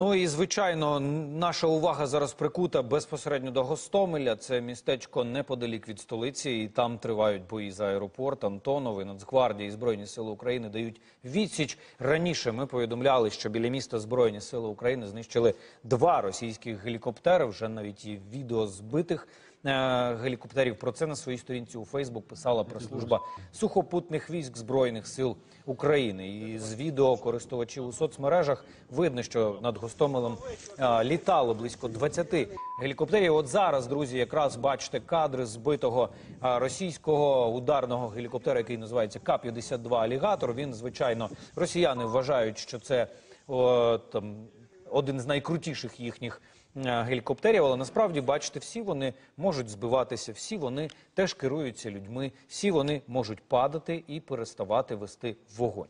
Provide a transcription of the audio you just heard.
Ну і звичайно, наша увага зараз прикута безпосередньо до Гостомеля. Це містечко неподалік від столиці, і там тривають бої за аеропорт. Антонови, Нацгвардії, Збройні Сили України дають відсіч. Раніше ми повідомляли, що біля міста Збройні Сили України знищили два російських гелікоптери. Вже навіть і відео збитих гелікоптерів. Про це на своїй сторінці у Фейсбук писала прес-служба сухопутних військ Збройних сил України. І з відео користувачів у соцмережах видно, що над Гостомелем е, літало близько 20 гелікоптерів. От зараз, друзі, якраз бачите кадри збитого е, російського ударного гелікоптера, який називається К-52 Алігатор. Він звичайно росіяни вважають, що це о, там один з найкрутіших їхніх е, гелікоптерів, але насправді бачите, всі вони можуть збиватися, всі вони теж керуються людьми, всі вони можуть падати і переставати вести вогонь.